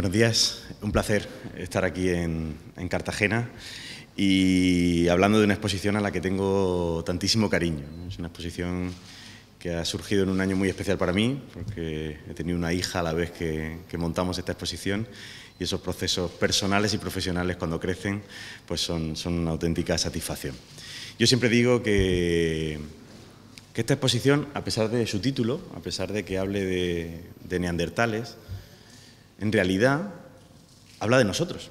Buenos días, un placer estar aquí en, Cartagena y hablando de una exposición a la que tengo tantísimo cariño. Es una exposición que ha surgido en un año muy especial para mí, porque he tenido una hija a la vez que, montamos esta exposición y esos procesos personales y profesionales cuando crecen pues son, son una auténtica satisfacción. Yo siempre digo que, que, esta exposición, a pesar de su título, a pesar de que hable de neandertales, en realidad habla de nosotros.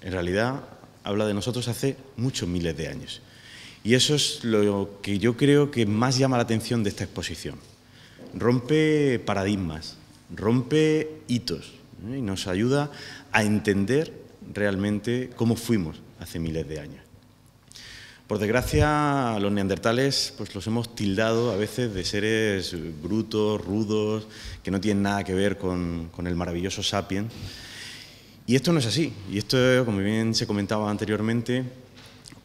En realidad habla de nosotros hace muchos miles de años. Y eso es lo que yo creo que más llama la atención de esta exposición. Rompe paradigmas, rompe hitos ¿eh? y nos ayuda a entender realmente cómo fuimos hace miles de años. Por desgracia, los neandertales pues los hemos tildado a veces de seres brutos, rudos, que no tienen nada que ver con, el maravilloso sapiens. Y esto no es así. Y esto, como bien se comentaba anteriormente,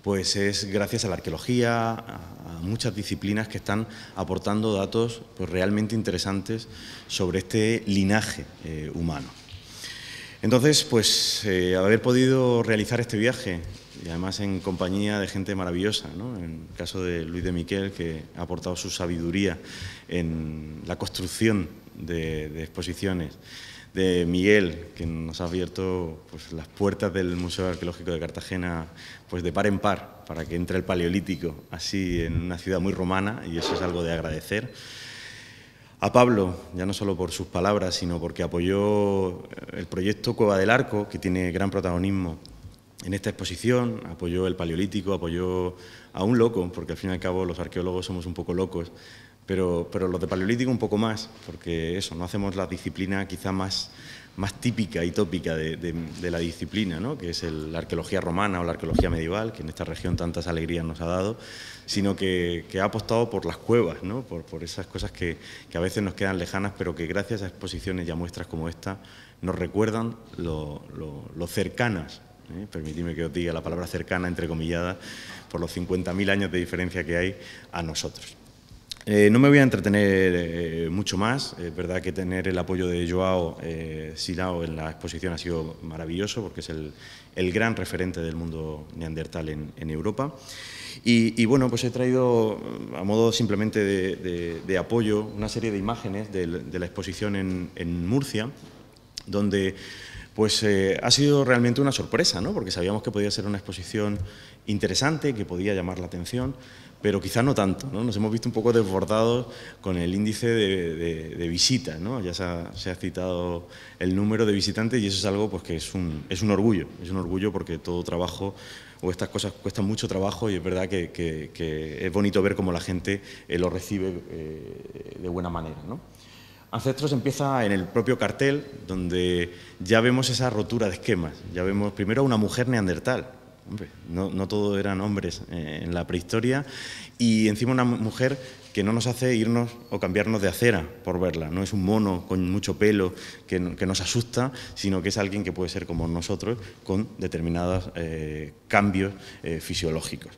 pues es gracias a la arqueología, a, muchas disciplinas que están aportando datos pues, realmente interesantes sobre este linaje eh, humano. Entonces, pues eh, haber podido realizar este viaje y además en compañía de gente maravillosa, ¿no? en el caso de Luis de Miquel, que ha aportado su sabiduría en la construcción de, exposiciones, de Miguel, que nos ha abierto pues, las puertas del Museo Arqueológico de Cartagena pues, de par en par para que entre el Paleolítico así en una ciudad muy romana, y eso es algo de agradecer. A Pablo, ya no solo por sus palabras, sino porque apoyó el proyecto Cueva del Arco, que tiene gran protagonismo en esta exposición, apoyó el Paleolítico, apoyó a un loco, porque al fin y al cabo los arqueólogos somos un poco locos, pero, pero los de Paleolítico un poco más, porque eso, no hacemos la disciplina quizá más, más típica y tópica de, la disciplina, ¿no? que es la arqueología romana o la arqueología medieval, que en esta región tantas alegrías nos ha dado, sino que, ha apostado por las cuevas, ¿no? por, por, esas cosas que, que, a veces nos quedan lejanas, pero que gracias a exposiciones y a muestras como esta nos recuerdan lo, lo cercanas ¿eh? permitidme que os diga la palabra cercana, entrecomillada, por los 50.000 años de diferencia que hay a nosotros. Eh, no me voy a entretener eh, mucho más, es verdad que tener el apoyo de Joao Silao en la exposición ha sido maravilloso porque es el, gran referente del mundo neandertal en, Europa. Y, bueno, pues he traído a modo simplemente de, apoyo una serie de imágenes de, la exposición en, en Murcia, donde pues eh, ha sido realmente una sorpresa, ¿no? porque sabíamos que podía ser una exposición interesante, que podía llamar la atención, pero quizá no tanto. ¿no? Nos hemos visto un poco desbordados con el índice de, visitas. ¿no? Ya se ha, citado el número de visitantes y eso es algo pues, que es un, es un orgullo. Es un orgullo porque todo trabajo o estas cosas cuestan mucho trabajo y es verdad que, es bonito ver cómo la gente eh, lo recibe eh, de buena manera. ¿no? Ancestros empieza en el propio cartel, donde ya vemos esa rotura de esquemas. Ya vemos primero a una mujer neandertal. no, no todo eran hombres eh, en la prehistoria. Y encima una mujer que no nos hace irnos o cambiarnos de acera por verla. No es un mono con mucho pelo que, nos asusta, sino que es alguien que puede ser como nosotros con determinados eh, cambios eh, fisiológicos.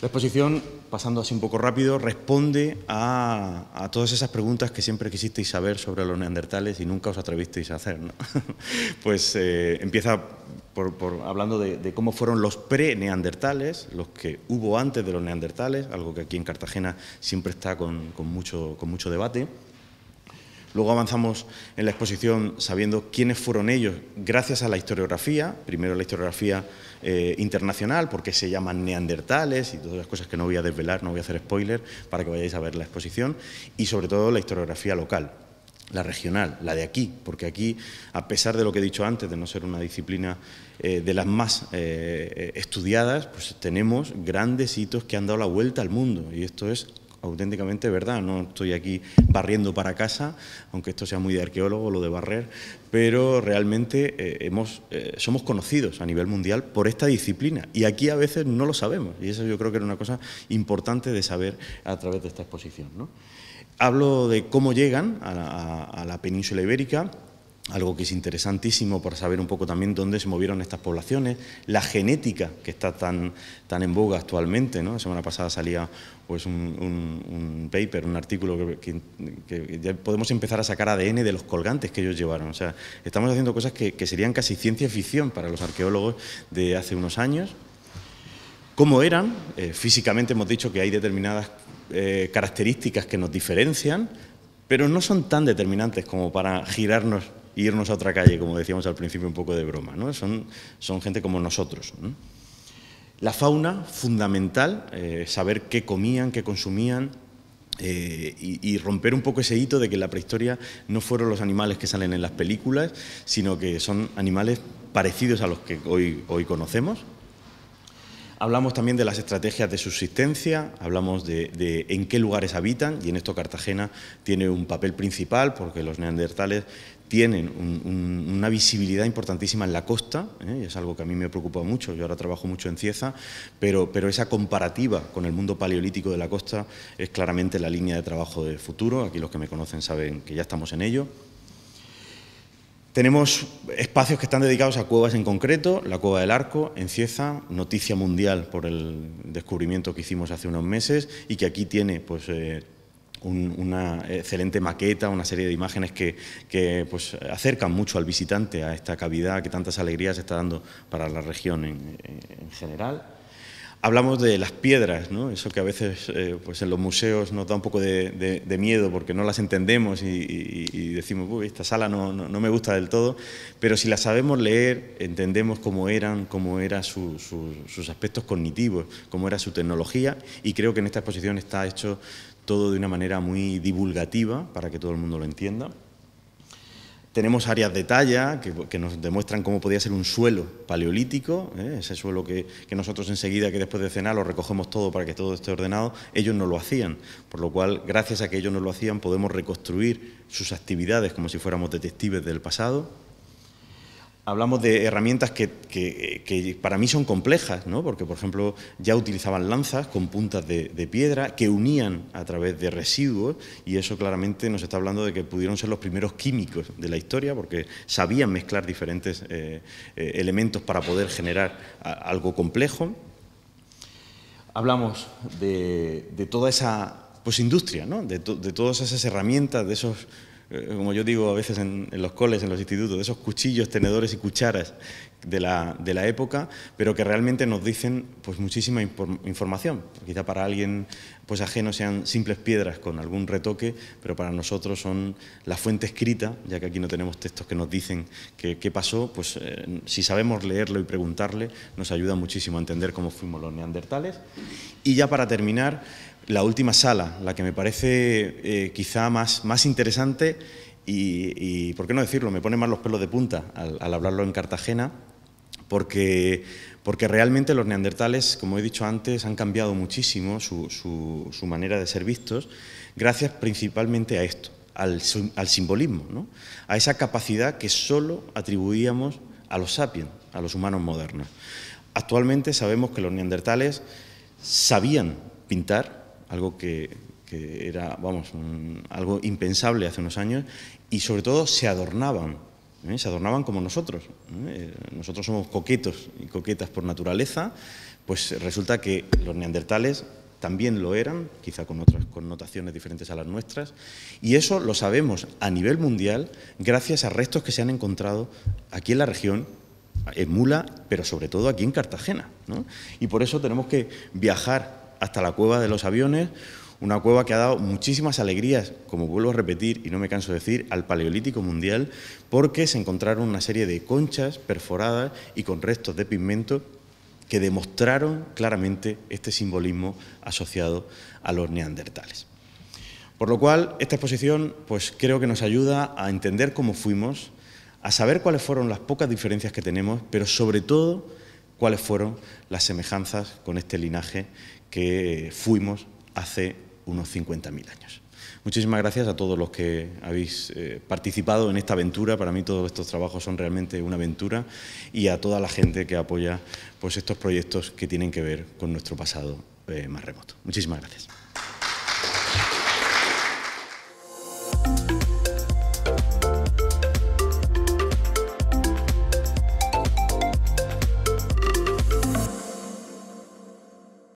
La exposición, pasando así un poco rápido, responde a, todas esas preguntas que siempre quisisteis saber sobre los neandertales y nunca os atrevisteis a hacer. pues eh, empieza por, hablando de, cómo fueron los pre-neandertales, los que hubo antes de los neandertales, algo que aquí en Cartagena siempre está con, mucho, con mucho debate. Luego avanzamos en la exposición sabiendo quiénes fueron ellos gracias a la historiografía, primero la historiografía eh, internacional, porque se llaman neandertales y todas las cosas que no voy a desvelar, no voy a hacer spoiler para que vayáis a ver la exposición, y sobre todo la historiografía local, la regional, la de aquí, porque aquí, a pesar de lo que he dicho antes, de no ser una disciplina eh, de las más eh, estudiadas, pues tenemos grandes hitos que han dado la vuelta al mundo, y esto es auténticamente verdad. No estoy aquí barriendo para casa, aunque esto sea muy de arqueólogo, lo de barrer, pero realmente eh, hemos, eh, somos conocidos a nivel mundial por esta disciplina y aquí a veces no lo sabemos y eso yo creo que era una cosa importante de saber a través de esta exposición. Hablo de cómo llegan a la, península ibérica algo que es interesantísimo para saber un poco también dónde se movieron estas poblaciones, la genética que está tan, tan en boga actualmente. ¿no? La semana pasada salía pues, un, paper, un artículo que, ya podemos empezar a sacar ADN de los colgantes que ellos llevaron. O sea, estamos haciendo cosas que, serían casi ciencia ficción para los arqueólogos de hace unos años. ¿Cómo eran? Eh, físicamente hemos dicho que hay determinadas eh, características que nos diferencian, pero no son tan determinantes como para girarnos irnos a otra calle, como decíamos al principio un poco de broma. ¿no? Son, son gente como nosotros. La fauna, fundamental, eh, saber qué comían, qué consumían, eh, y, romper un poco ese hito de que la prehistoria no fueron los animales que salen en las películas, sino que son animales parecidos a los que hoy, hoy conocemos. Hablamos también de las estrategias de subsistencia, hablamos de, en qué lugares habitan, y en esto Cartagena tiene un papel principal porque los neandertales tienen una visibilidad importantísima en la costa, ¿eh? y es algo que a mí me preocupa mucho, yo ahora trabajo mucho en Cieza, pero, pero esa comparativa con el mundo paleolítico de la costa es claramente la línea de trabajo de futuro, aquí los que me conocen saben que ya estamos en ello. Tenemos espacios que están dedicados a cuevas en concreto, la Cueva del Arco en Cieza, noticia mundial por el descubrimiento que hicimos hace unos meses y que aquí tiene pues, eh, una excelente maqueta, una serie de imágenes que, pues, acercan mucho al visitante a esta cavidad que tantas alegrías está dando para la región en, general. Hablamos de las piedras, ¿no? eso que a veces eh, pues en los museos nos da un poco de, miedo porque no las entendemos y, decimos, Uy, esta sala no, me gusta del todo, pero si las sabemos leer, entendemos cómo eran, cómo eran sus aspectos cognitivos, cómo era su tecnología y creo que en esta exposición está hecho todo de una manera muy divulgativa para que todo el mundo lo entienda. Tenemos áreas de talla que, nos demuestran cómo podía ser un suelo paleolítico, ¿eh? ese suelo que, nosotros enseguida, que después de cenar, lo recogemos todo para que todo esté ordenado, ellos no lo hacían, por lo cual, gracias a que ellos no lo hacían, podemos reconstruir sus actividades como si fuéramos detectives del pasado hablamos de herramientas que, para mí son complejas, ¿no? porque por ejemplo ya utilizaban lanzas con puntas de, piedra que unían a través de residuos y eso claramente nos está hablando de que pudieron ser los primeros químicos de la historia porque sabían mezclar diferentes eh, eh, elementos para poder generar algo complejo. Hablamos de, toda esa pues, industria, ¿no? de todas esas herramientas, de esos como yo digo a veces en, los coles, en los institutos, de esos cuchillos, tenedores y cucharas de la, de la época, pero que realmente nos dicen pues, muchísima información. Quizá para alguien pues, ajeno sean simples piedras con algún retoque, pero para nosotros son la fuente escrita, ya que aquí no tenemos textos que nos dicen qué pasó, pues eh, si sabemos leerlo y preguntarle, nos ayuda muchísimo a entender cómo fuimos los neandertales. Y ya para terminar, la última sala, la que me parece eh, quizá más, más interesante y, ¿por qué no decirlo? Me pone más los pelos de punta al, hablarlo en Cartagena, porque, porque realmente los neandertales, como he dicho antes, han cambiado muchísimo su, manera de ser vistos, gracias principalmente a esto, al, al simbolismo, ¿no? a esa capacidad que solo atribuíamos a los sapiens, a los humanos modernos. Actualmente sabemos que los neandertales sabían pintar, algo que, era, vamos, algo impensable hace unos años, y sobre todo se adornaban, ¿eh? se adornaban como nosotros. ¿eh? Nosotros somos coquetos y coquetas por naturaleza, pues resulta que los neandertales también lo eran, quizá con otras connotaciones diferentes a las nuestras, y eso lo sabemos a nivel mundial gracias a restos que se han encontrado aquí en la región, en Mula, pero sobre todo aquí en Cartagena. Y por eso tenemos que viajar hasta la cueva de los aviones, una cueva que ha dado muchísimas alegrías, como vuelvo a repetir y no me canso de decir, al Paleolítico Mundial, porque se encontraron una serie de conchas perforadas y con restos de pigmento que demostraron claramente este simbolismo asociado a los neandertales. Por lo cual, esta exposición pues, creo que nos ayuda a entender cómo fuimos, a saber cuáles fueron las pocas diferencias que tenemos, pero sobre todo cuáles fueron las semejanzas con este linaje que fuimos hace unos 50.000 años. Muchísimas gracias a todos los que habéis eh, participado en esta aventura. Para mí todos estos trabajos son realmente una aventura y a toda la gente que apoya pues, estos proyectos que tienen que ver con nuestro pasado eh, más remoto. Muchísimas gracias.